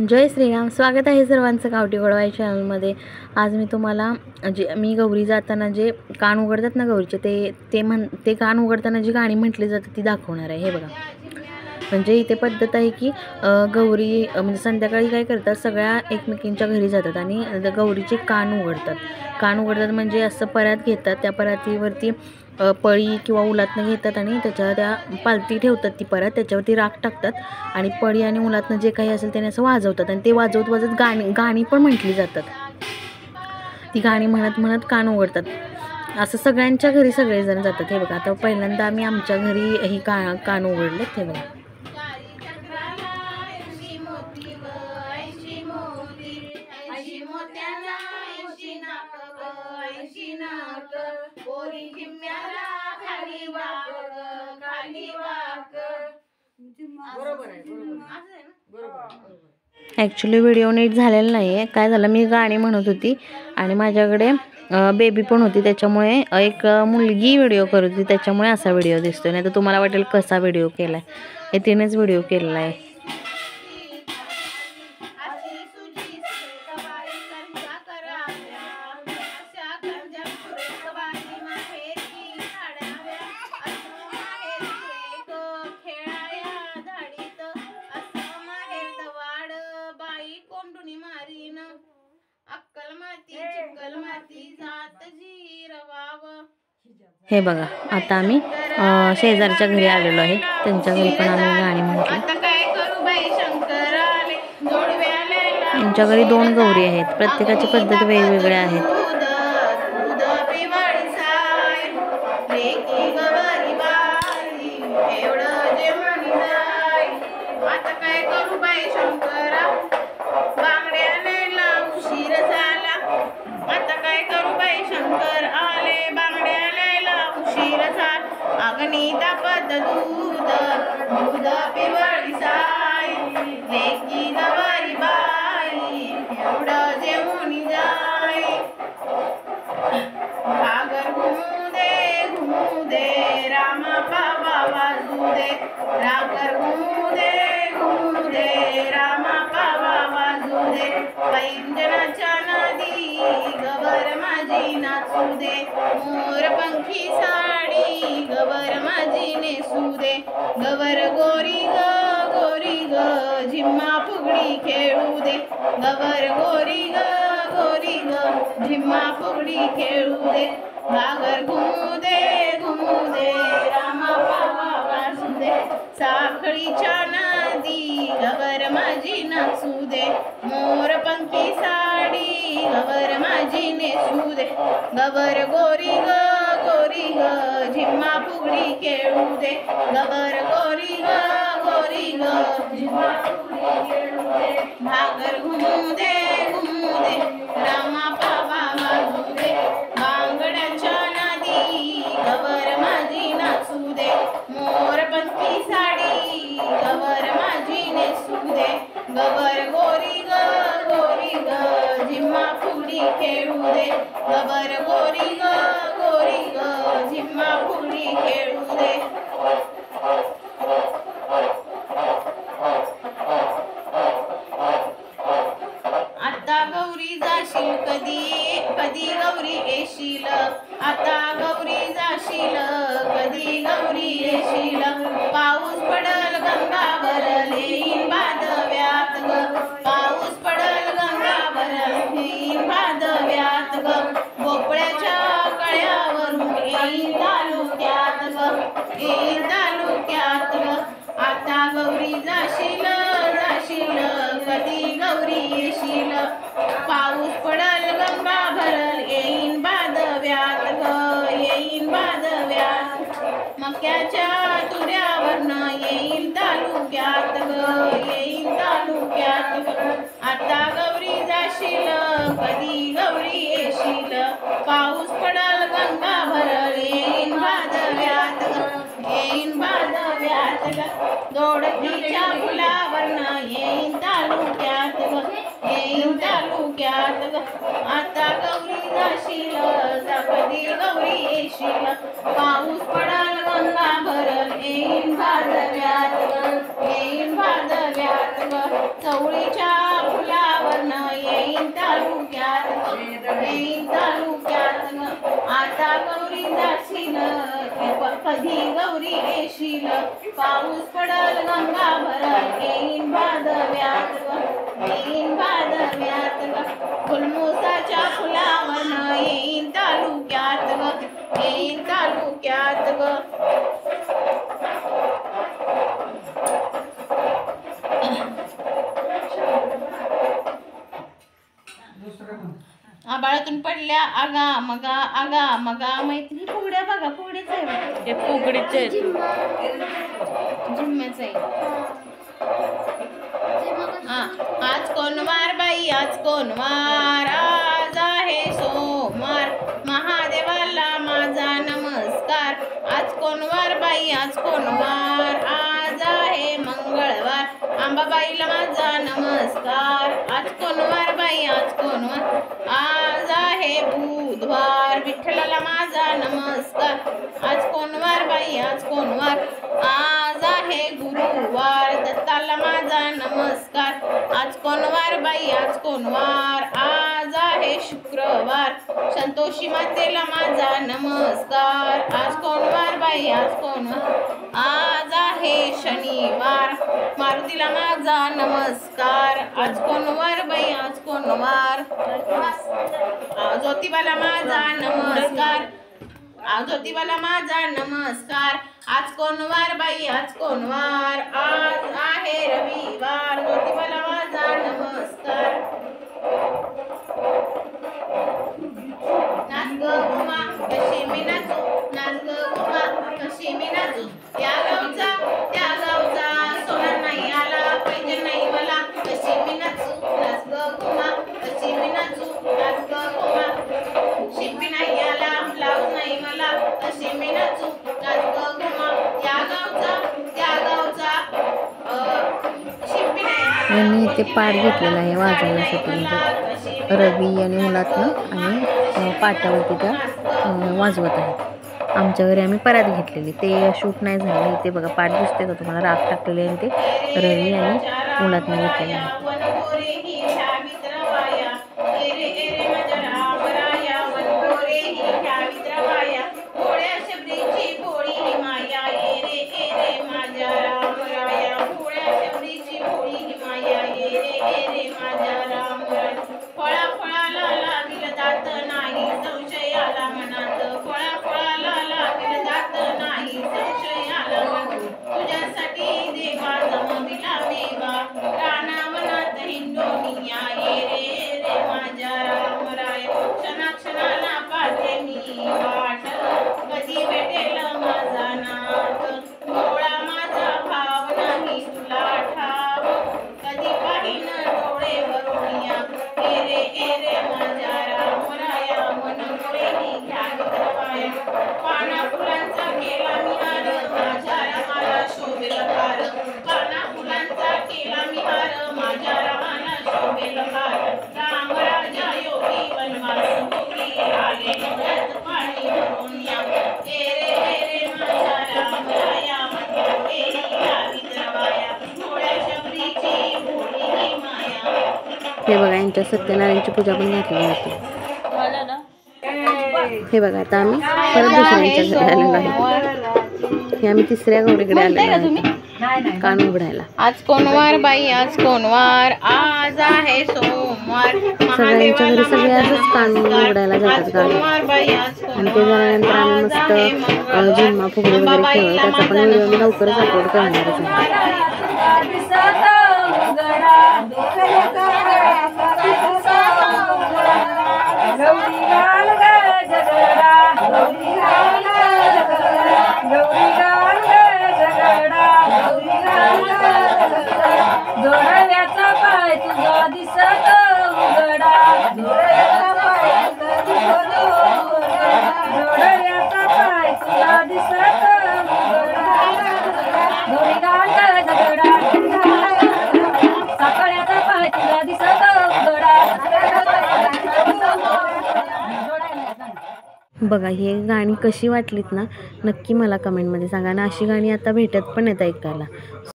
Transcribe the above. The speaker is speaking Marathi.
जय श्रीराम. स्वागत आहे सर्वांचं गावठी गोडवाई चॅनलमध्ये आज मी तुम्हाला जे मी गौरी जाताना जे कान उघडतात ना गौरीचे ते ते म्हण ते कान उघडताना जी गाणी म्हटली जातात ती दाखवणार आहे. हे बघा. म्हणजे इथे पद्धत आहे की गौरी म्हणजे संध्याकाळी काय करतात सगळ्या एकमेकींच्या घरी जातात आणि गौरीचे कान उघडतात. कान उघडतात म्हणजे असं परात घेतात त्या परातीवरती पळी किंवा उलातनं घेतात आणि त्याच्या त्या पालती ठेवतात ती परत त्याच्यावरती राख टाकतात आणि पळी आणि उलातनं जे काही असेल त्याने असं वाजवतात आणि ते वाजवत वाजत गाणी गाणी पण म्हटली जातात. ती गाणी म्हणत म्हणत कान उघडतात. असं सगळ्यांच्या घरी सगळेजण जातात. हे बघा आता पहिल्यांदा आम्ही आमच्या घरी ही का कान उघडलेत हे बघा. बरोबर आहे बरोबर ॲक्च्युली व्हिडिओ नीट झालेला नाही आहे काय झालं मी गाणी म्हणत होती आणि माझ्याकडे बेबी पण होती. त्याच्यामुळे एक मुलगी व्हिडिओ करत होती. त्याच्यामुळे असा व्हिडिओ दिसतो नाही तर तुम्हाला वाटेल कसा व्हिडिओ केला आहे हे तिनेच व्हिडिओ केलेला आहे. माती माती जात हे बघा आता आम्ही शेजारच्या घरी आलेलो आहे. त्यांच्या घरी पण आम्ही गाणी म्हटली. जोडव्याले यांच्या घरी दोन गौरी आहेत. प्रत्येकाची पद्धत वेगवेगळ्या आहेत. आता काय करू बाई? शंकरा अग्नी तापत दूध दूध पिवळी साय लेकी गवारी बाई एवढं जेवणी जाय घागर घुमू दे घुमू दे रामा बाबा वाजू दे रागर घुमू दे घुमू दे रामा बाबा वाजू दे पैंजनाच्या नादी गवर माझी नाचू दे मोर पंखी साडी गवर माझी नेसू दे गवर गोरी ग गोरी ग झिम्मा फुगडी खेळू दे गवर गोरी ग गोरी ग झिम्मा फुगडी खेळू दे घागर घुमू दे घुमू दे रामा बाबा वाजू दे साखळीच्या नादी गवर माझी नाचू दे मोर पंखी साडी गवर माझी नेसू दे गवर गोरी ग गोरी ग झिम्मा फुगडी खेळू दे गवर गोरी ग गोरी ग झिम्मा फुगडी खेळू दे भागर घुमू दे घुमू दे रामा बाबा वाजू दे बांगड्याच्या नादी गवर माझी नाचू दे मोर पंखी साडी गवर माझी नेसू दे गवर गोरी ग झिम्मा खेळू दे गवर गोरी ग गोरी ग झिम्मा फुगडी खेळू दे आता गौरी जाशील कधी कधी गौरी येशील? आता गौरी जाशील कधी गौरी येशील? पाऊस पडल गंगा भरल येईन भादव्यात ग. जाशील जाशील कधी गौरी येशील पाऊस पडल गंगा भरल येईन बादव्यात ग येईन भादव्यात मक्याच्या तुऱ्यावरनं येईन तालुक्यात ग येईन तालुक्यात ग. आता गौरी जाशील कधी गौरी येशील. पाऊस पडल गंगा भरल येईन बादव्यात ग येईन भादव्यात ग दोडकीच्या फुलावरनं येईन तालुक्यात ग येईन तालुक्यात ग. आता गौरी जाशील जा कधी गौरी येशील. पाऊस पडल गंगा भरल येईन भादव्यात ग येईन भादव्यात ग. चवळीच्या आता गौरी जाशील कधी गौरी येशील पाऊस पडल गंगा भरल येईन बादव्यात येईन बादव्यात ग फुलमुसाच्या फुलावन येईन तालुक्यात ग येईन तालुक्यात ग पडल्या आगा मगा आगा मगा. मैत्री फुगड्या बघा फुगडीच आहे. ते फुगडीचे झिम्म्याचं आहे. हा, आज कोण वार बाई आज कोण वार? आज आहे सोमवार. महादेवाला माझा नमस्कार. आज कोण वार बाई आज कोण वार? आहे अंबाबाईला माझा नमस्कार. आज कोणवार बाई आज कोणवार? आज आहे बुधवार. विठ्ठलाला माझा नमस्कार. आज कोणवार बाई आज कोणवार? आज आहे गुरुवार. दत्ताला माझा नमस्कार. आज कोणवार बाई आज कोणवार? आज आहे शुक्रवार। संतोषी मातेला माझा नमस्कार. आज कोण वार बाई? आज कोण? आज आहे शनिवार. मारुतीला माझा नमस्कार. आज कोण वार बाई? आज कोण वार? ज्योतिबाला माझा नमस्कार. ज्योतिबाला माझा नमस्कार. आज कोण वार बाई? आज कोण वार? आज आहे रविवार. ज्योतिबाला माझा नमस्कार. यांनी इथे पाठ घेतलेला आहे वाजवण्यासाठी म्हणजे रवी आणि मुलातनं आणि पाटावरती त्या वाजवत आहेत. आमच्या घरी आम्ही परात घेतलेली. ते शूट नाही झालं. इथे बघा पाठ दिसते का तुम्हाला? राग टाकलेले आणि ते रवी आणि मुलातनं घेतलेलं आहे. हे बघा यांच्या सत्यनारायणची पूजा पण घातली होती हे बघा आता आम्ही परत दुसऱ्यांच्या घरी आलेलो आहे. हे आम्ही तिसऱ्या गौरीकडे आलेलो आहे. कान उघडायला. आज कोणवार बाई आज कोणवार आज आहे सोमवार. सगळ्यांच्या घरी सगळे असंच कान उघडायला जातात आज आणि ते झाल्यानंतर आम्ही मस्त अ, झिम्मा फुगडी वगैरे खेळलो त्याचा पण व्हिडिओ मी लवकरच अपलोड करणारच आहे. बघा हे गाणी कशी वाटलीत ना नक्की मला कमेंटमध्ये सांगा. आणि अशी गाणी आता भेटत पण आहेत ऐकायला.